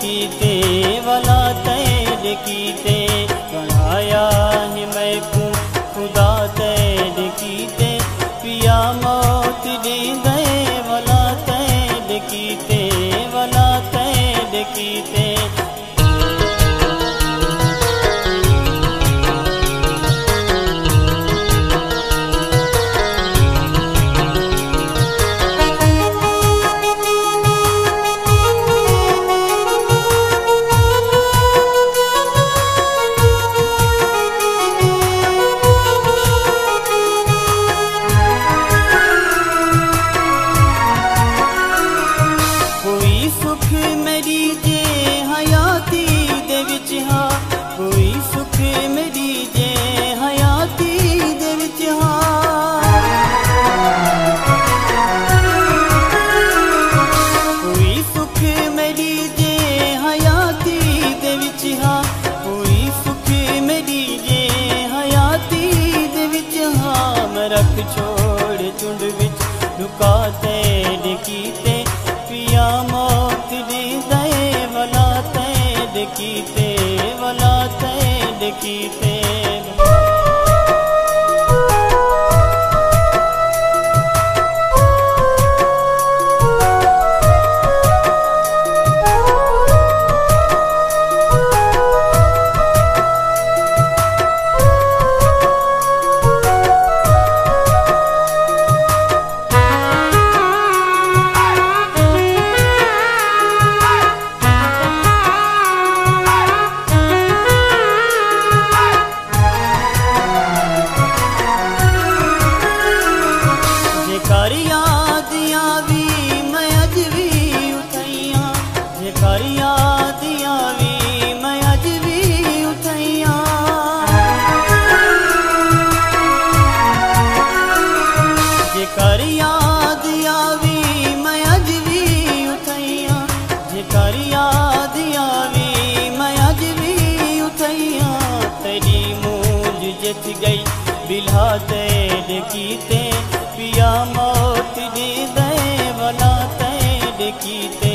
कीते वाला तैर कीते बनाया है मैं को खुदा तैर कीते पिया मौत दी दे वाला तैर कीते रख छोड़ झुंड विच लुकाते डकीते पिया मौत दी दे वलाते डकीते जत गई बिल्हा तैड की ते पिया मौत दी दे बना तैड की ते।